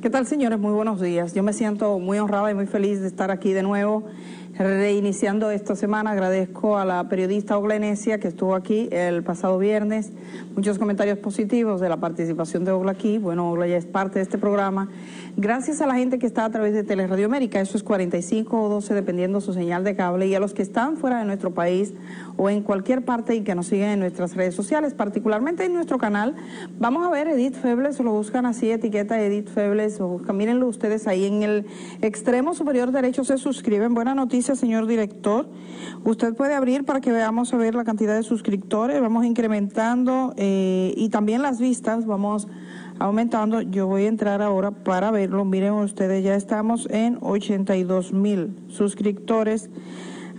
¿Qué tal, señores? Muy buenos días. Yo me siento muy honrada y muy feliz de estar aquí de nuevo, reiniciando esta semana. Agradezco a la periodista Ogla que estuvo aquí el pasado viernes. Muchos comentarios positivos de la participación de Ogla aquí. Bueno, Ogla ya es parte de este programa. Gracias a la gente que está a través de Teleradio América, eso es 45 o 12, dependiendo su señal de cable, y a los que están fuera de nuestro país o en cualquier parte y que nos siguen en nuestras redes sociales, particularmente en nuestro canal. Vamos a ver Edith Febles, lo buscan así, etiqueta Edith Febles, o mírenlo ustedes ahí en el extremo superior derecho se suscriben. Buena noticia, señor director. Usted puede abrir para que veamos a ver la cantidad de suscriptores, vamos incrementando eh, y también las vistas, vamos aumentando. Yo voy a entrar ahora para verlo. Miren ustedes, ya estamos en 82 mil suscriptores.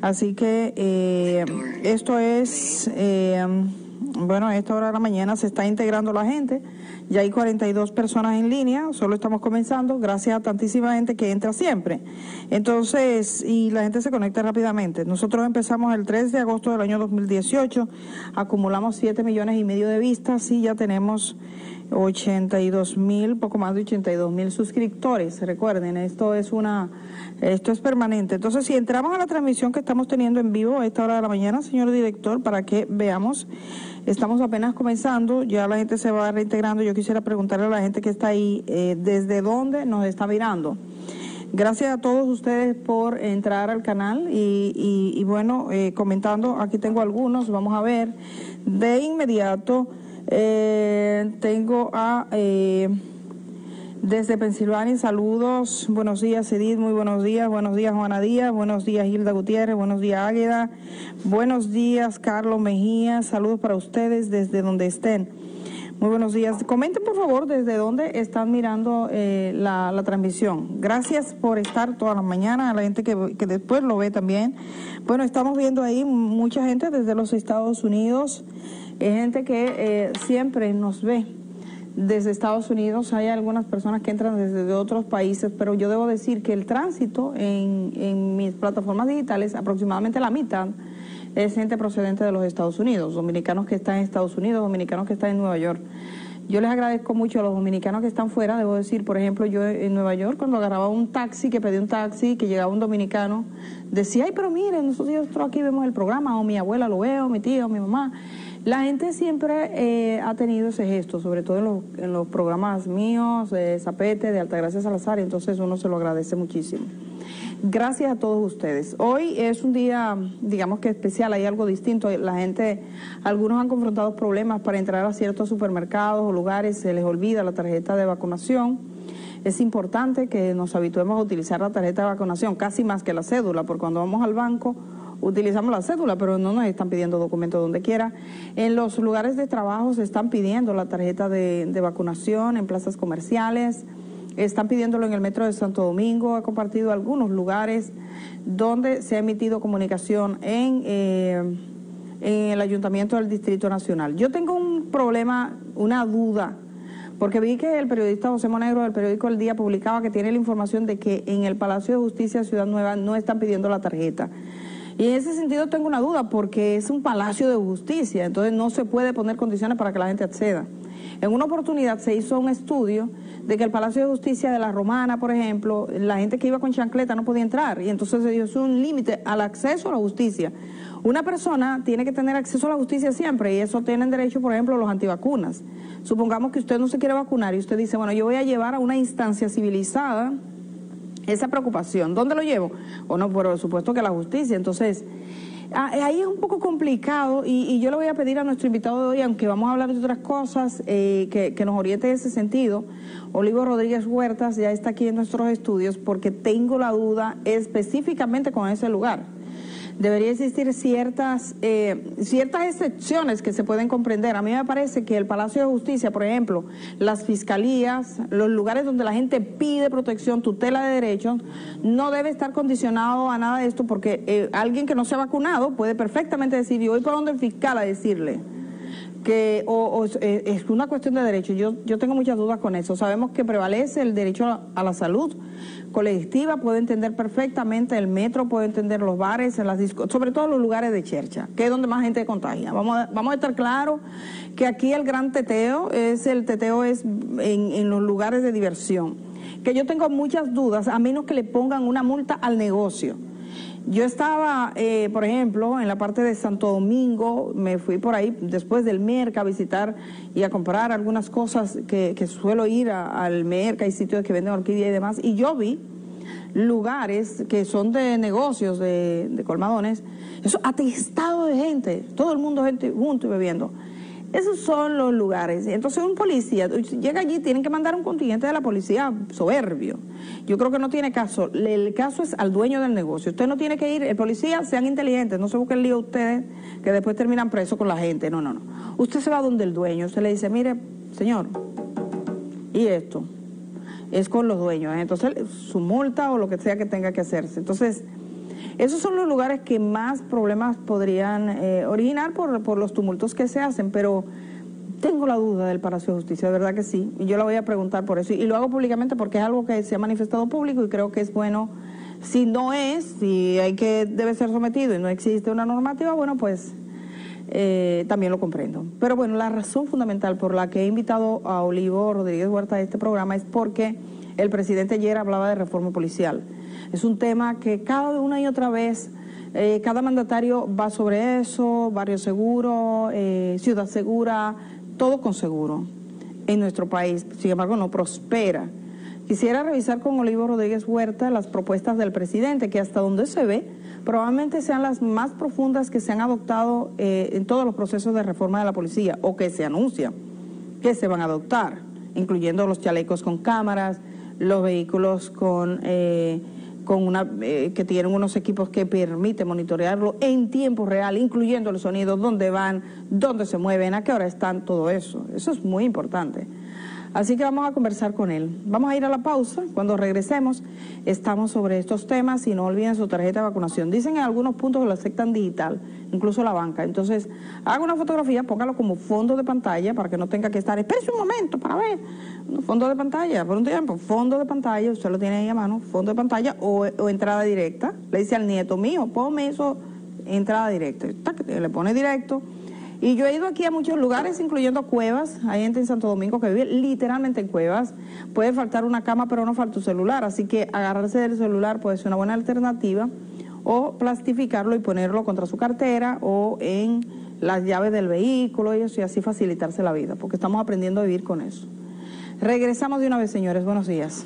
Así que eh, esto es, eh, bueno, a esta hora de la mañana se está integrando la gente. Ya hay 42 personas en línea, solo estamos comenzando, gracias a tantísima gente que entra siempre. Entonces, y la gente se conecta rápidamente. Nosotros empezamos el 3 de agosto del año 2018, acumulamos 7 millones y medio de vistas y ya tenemos 82 mil, poco más de 82 mil suscriptores. Recuerden, esto es una, esto es permanente. Entonces, si entramos a la transmisión que estamos teniendo en vivo a esta hora de la mañana, señor director, para que veamos, estamos apenas comenzando, ya la gente se va reintegrando. Yo quisiera preguntarle a la gente que está ahí, eh, ¿desde dónde nos está mirando? Gracias a todos ustedes por entrar al canal y, y, bueno, eh, comentando, aquí tengo algunos, vamos a ver de inmediato. Eh, tengo a eh, desde Pensilvania, saludos, buenos días Edith, muy buenos días, buenos días Juana Díaz, buenos días Hilda Gutiérrez, buenos días Águeda, buenos días Carlos Mejía, saludos para ustedes desde donde estén. Muy buenos días. Comenten por favor desde dónde están mirando eh, la, la, transmisión. Gracias por estar todas las mañanas, a la gente que, que después lo ve también. Bueno, estamos viendo ahí mucha gente desde los Estados Unidos. Es gente que eh, siempre nos ve desde Estados Unidos. Hay algunas personas que entran desde otros países, pero yo debo decir que el tránsito en, mis plataformas digitales, aproximadamente la mitad, es gente procedente de los Estados Unidos, dominicanos que están en Estados Unidos, dominicanos que están en Nueva York. Yo les agradezco mucho a los dominicanos que están fuera, debo decir, por ejemplo, yo en Nueva York cuando agarraba un taxi, que pedí un taxi, que llegaba un dominicano, decía, ay, pero miren, nosotros aquí vemos el programa, o mi abuela lo veo, mi tío, mi mamá. La gente siempre eh, ha tenido ese gesto, sobre todo en los, en los programas míos, de Zapete, de Altagracia Salazar, y entonces uno se lo agradece muchísimo. Gracias a todos ustedes. Hoy es un día, digamos que especial, hay algo distinto. La gente, algunos han confrontado problemas para entrar a ciertos supermercados o lugares, se les olvida la tarjeta de vacunación. Es importante que nos habituemos a utilizar la tarjeta de vacunación, casi más que la cédula, porque cuando vamos al banco utilizamos la cédula, pero no nos están pidiendo documentos donde quiera. En los lugares de trabajo se están pidiendo la tarjeta de, vacunación, en plazas comerciales, están pidiéndolo en el metro de Santo Domingo, he compartido algunos lugares donde se ha emitido comunicación en, eh, en el Ayuntamiento del Distrito Nacional. Yo tengo un problema, una duda porque vi que el periodista José Monegro del periódico El Día publicaba que tiene la información de que en el Palacio de Justicia Ciudad Nueva no están pidiendo la tarjeta. Y en ese sentido tengo una duda porque es un palacio de justicia, entonces no se puede poner condiciones para que la gente acceda. En una oportunidad se hizo un estudio de que el Palacio de Justicia de la Romana, por ejemplo, la gente que iba con chancleta no podía entrar y entonces se dio un límite al acceso a la justicia. Una persona tiene que tener acceso a la justicia siempre y eso tienen derecho, por ejemplo, los antivacunas. Supongamos que usted no se quiere vacunar y usted dice, bueno, yo voy a llevar a una instancia civilizada esa preocupación. ¿Dónde lo llevo? Bueno, por supuesto que la justicia. Entonces, ah, ahí es un poco complicado y, yo le voy a pedir a nuestro invitado de hoy, aunque vamos a hablar de otras cosas, eh, que, que, nos oriente en ese sentido. Olivo Rodríguez Huertas ya está aquí en nuestros estudios porque tengo la duda específicamente con ese lugar debería existir ciertas, eh, ciertas excepciones que se pueden comprender. A mí me parece que el Palacio de Justicia, por ejemplo, las fiscalías, los lugares donde la gente pide protección, tutela de derechos, no debe estar condicionado a nada de esto porque eh, alguien que no se ha vacunado puede perfectamente decir, y voy por donde el fiscal a decirle que o, eh, es una cuestión de derechos. Yo, yo tengo muchas dudas con eso. Sabemos que prevalece el derecho a, la salud, colectiva puede entender perfectamente el metro, puede entender los bares, en las sobre todo los lugares de chercha, que es donde más gente contagia. Vamos a, vamos a estar claros que aquí el gran teteo es el teteo es en, en los lugares de diversión. que yo tengo muchas dudas, a menos que le pongan una multa al negocio. Yo estaba, eh, por ejemplo, en la parte de Santo Domingo, me fui por ahí después del Merca a visitar y a comprar algunas cosas que, suelo ir al Merca, hay sitios que venden orquídea y demás, y yo vi lugares que son de negocios, de, de colmadones, eso atestado de gente, todo el mundo gente junto y bebiendo. Esos son los lugares. Entonces un policía llega allí, tienen que mandar un contingente de la policía soberbio. Yo creo que no tiene caso. El caso es al dueño del negocio. Usted no tiene que ir, el policía, sean inteligentes, no se busquen lío ustedes que después terminan presos con la gente. No, no, no. Usted se va donde el dueño, usted le dice, mire, señor, y esto es con los dueños. Entonces su multa o lo que sea que tenga que hacerse. Entonces esos son los lugares que más problemas podrían eh, originar por, por los tumultos que se hacen, pero tengo la duda del Palacio de Justicia, de verdad que sí, y yo la voy a preguntar por eso, y lo hago públicamente porque es algo que se ha manifestado público y creo que es bueno, si no es, si hay que, debe ser sometido y no existe una normativa, bueno, pues eh, también lo comprendo. Pero bueno, la razón fundamental por la que he invitado a Olivo Rodríguez Huerta a este programa es porque el presidente ayer hablaba de reforma policial. Es un tema que cada una y otra vez, eh, cada mandatario va sobre eso, barrio seguro, eh, ciudad segura, todo con seguro en nuestro país. Sin embargo, no prospera. Quisiera revisar con Olivo Rodríguez Huerta las propuestas del presidente, que hasta donde se ve, probablemente sean las más profundas que se han adoptado eh, en todos los procesos de reforma de la policía o que se anuncian que se van a adoptar, incluyendo los chalecos con cámaras, los vehículos con con una eh, que tienen unos equipos que permiten monitorearlo en tiempo real, incluyendo los sonidos, dónde van, dónde se mueven, a qué hora están, todo eso. Eso es muy importante. Así que vamos a conversar con él. Vamos a ir a la pausa. Cuando regresemos, estamos sobre estos temas y no olviden su tarjeta de vacunación. Dicen en algunos puntos que lo aceptan digital, incluso la banca. Entonces, haga una fotografía, póngalo como fondo de pantalla para que no tenga que estar, espérese un momento para ver. Fondo de pantalla, por un tiempo, fondo de pantalla, usted lo tiene ahí a mano, fondo de pantalla o, o entrada directa. Le dice al nieto mío, ponme eso, entrada directa. Le pone directo y yo he ido aquí a muchos lugares, incluyendo cuevas. Hay gente en Santo Domingo que vive literalmente en cuevas. Puede faltar una cama, pero no falta un celular. Así que agarrarse del celular puede ser una buena alternativa. O plastificarlo y ponerlo contra su cartera o en las llaves del vehículo y, y así facilitarse la vida, porque estamos aprendiendo a vivir con eso. Regresamos de una vez, señores. Buenos días.